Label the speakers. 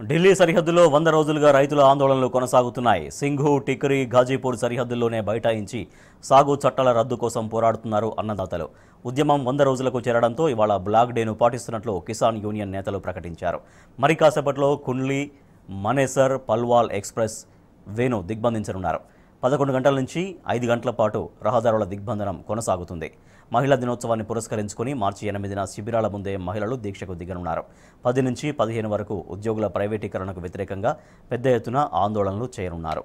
Speaker 1: ఢిల్లీ సరిహద్దులో వంద రోజులుగా రైతుల ఆందోళనలు కొనసాగుతున్నాయి. సింఘు టికరీ ఘాజీపూర్ సరిహద్దుల్లోనే బైఠాయించి సాగు చట్టాల రద్దు కోసం పోరాడుతున్నారు అన్నదాతలు. ఉద్యమం వంద రోజులకు చేరడంతో ఇవాళ బ్లాక్ డేను పాటిస్తున్నట్లు కిసాన్ యూనియన్ నేతలు ప్రకటించారు. మరి కాసేపట్లో కుండ్లీ మనేసర్ పల్వాల్ ఎక్స్ప్రెస్ వేను దిగ్బంధించనున్నారు. పదకొండు గంటల నుంచి ఐదు గంటల పాటు రహదారుల దిగ్బంధనం కొనసాగుతుంది. మహిళా దినోత్సవాన్ని పురస్కరించుకుని మార్చి ఎనిమిదిన శిబిరాల ముందే మహిళలు దీక్షకు దిగనున్నారు. పది నుంచి పదిహేను వరకు ఉద్యోగుల ప్రైవేటీకరణకు వ్యతిరేకంగా పెద్ద ఎత్తున ఆందోళనలు చేయనున్నారు.